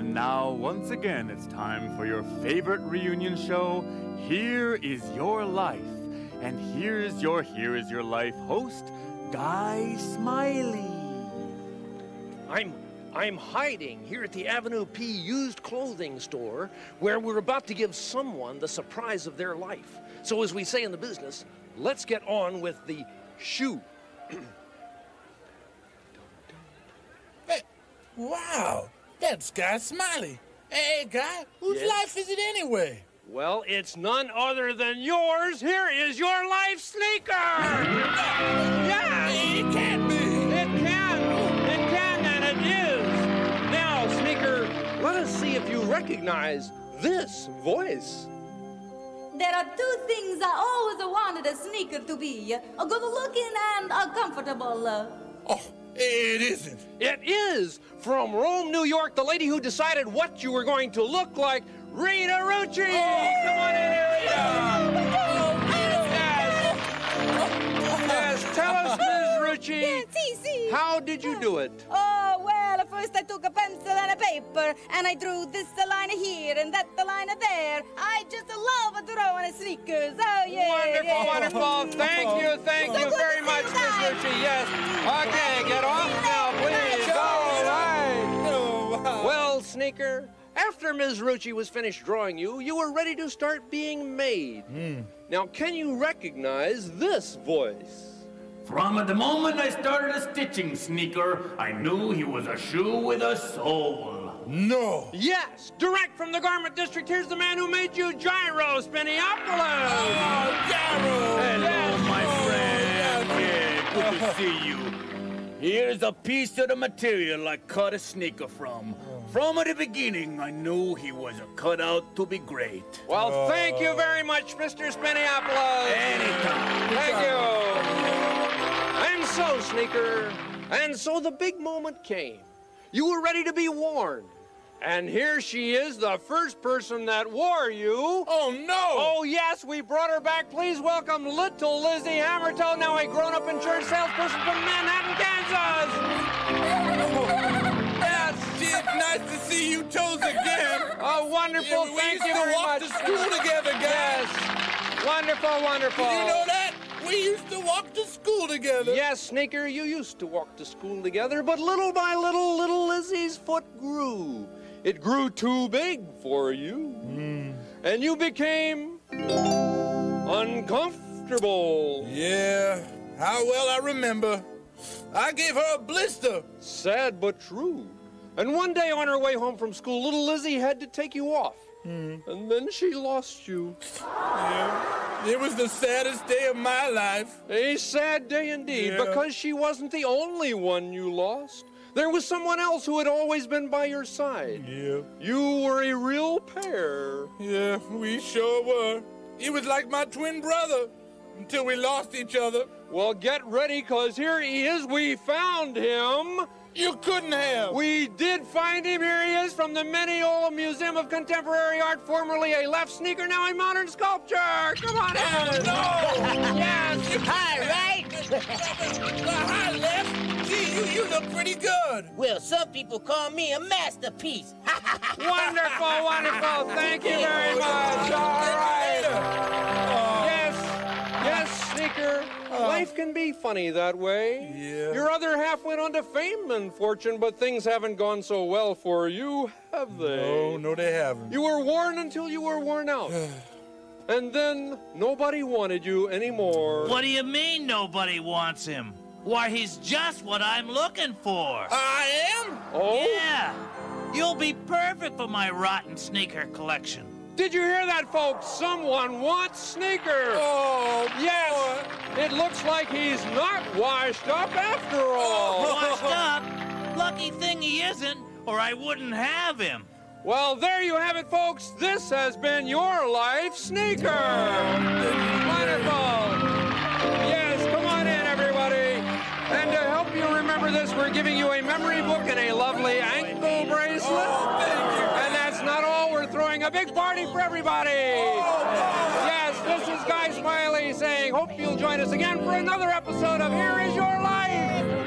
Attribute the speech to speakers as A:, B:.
A: And now, once again, it's time for your favorite reunion show. Here is your life. And here's your Here is Your Life host, Guy Smiley.
B: I'm I'm hiding here at the Avenue P used clothing store where we're about to give someone the surprise of their life. So as we say in the business, let's get on with the shoe.
C: Hey, wow, that's Guy Smiley. Hey, Guy, whose
B: Yes?
C: life is it anyway?
B: Well, it's none other than yours. Here is your life sneaker. Yes.
C: It can't be.
B: It can. It can, and it is. Now, Sneaker, let us see if you recognize this voice.
D: There are two things I always wanted a sneaker to be a good looking and a comfortable.
C: Oh, it isn't.
B: It is from Rome, New York, the lady who decided what you were going to look like, Rita Rucci. Come on in here, Rita. Yes. Yes, tell us, Ms. Rucci,
D: see, see.
B: how did you do it?
D: Oh, well, first I took a pencil and a paper and I drew this line here and that line there. I just love drawing sneakers. Oh, yeah.
B: Wonderful,
D: yeah.
B: wonderful. Thank you, thank
D: So
B: you very much,
D: see
B: Miss
D: you.
B: Rucci. Yes. Okay, get off now, please. All right. Well, Sneaker, after Ms. Rucci was finished drawing you, you were ready to start being made. Hmm. Now, can you recognize this voice?
E: From the moment I started a stitching sneaker, I knew he was a shoe with a soul.
C: no.
B: Yes, direct from the garment district. Here's the man who made you Gyro Spiniopolis.
C: Oh, Gyro.
E: Hello, my
C: Oh,
E: friend.
C: yeah.
E: Yeah, good to see you. Here's a piece of the material I cut a sneaker from. From the beginning, I knew he was a cutout to be great.
B: Well, oh. thank you very much, Mr. Spiniopolis.
E: Anytime.
B: Thank you. And so, Sneaker, and so the big moment came. You were ready to be worn. And here she is, the first person that wore you.
C: Oh, no.
B: Oh, yes, we brought her back. Please welcome little Lizzie Hammertoe, now a grown up insurance salesperson from Manhattan, Kansas. Yes.
C: It's nice to see you toes again.
B: Oh, wonderful.
C: we
B: Thank
C: used
B: you
C: to
B: very
C: walk
B: much.
C: to school together, guys.
B: Yes. Wonderful, wonderful.
C: Did you know that? We used to walk to school together.
B: Yes, Sneaker, you used to walk to school together, but little by little, little Lizzie's foot grew. It grew too big for you. Hmm. And you became uncomfortable.
C: Yeah, how well I remember. I gave her a blister.
B: Sad but true. And one day on her way home from school, little Lizzie had to take you off. Hmm. And then she lost you.
C: Yeah. It was the saddest day of my life.
B: A sad day indeed,
C: Yeah.
B: because she wasn't the only one you lost. There was someone else who had always been by your side.
C: Yeah.
B: You were a real pair.
C: Yeah, we sure were. He was like my twin brother until we lost each other.
B: Well, get ready, because here he is. We found him.
C: You couldn't have.
B: We did find him. Here he is from the Mineola Museum of Contemporary Art, formerly a left sneaker, now a modern sculpture. Come on
C: Oh,
B: in.
C: no!
B: Yes.
F: Hi, right?
C: Well, hi, Left. Gee, you, you look pretty good.
F: Well, some people call me a masterpiece.
B: Wonderful, wonderful. Thank you very oh, much. All right. Be funny that way.
C: Yeah.
B: Your other half went on to fame and fortune, but things haven't gone so well for you, have they?
C: No, no, they haven't.
B: You were worn until you were worn out. and then nobody wanted you anymore.
G: What do you mean nobody wants him? Why, he's just what I'm looking for.
C: I am?
B: Oh?
G: Yeah. You'll be perfect for my rotten sneaker collection.
B: Did you hear that, folks? Someone wants Sneaker.
C: Oh,
B: Yes, it looks like he's not washed up after all.
G: Washed up? Lucky thing he isn't, or I wouldn't have him.
B: Well, there you have it, folks. This has been your life sneaker. Wonderful. Yes, come on in, everybody. And to help you remember this, we're giving you a memory book and a lovely ankle bracelet.
C: Oh,
B: a big party for everybody. Yes, this is Guy Smiley saying, hope you'll join us again for another episode of Here Is Your Life.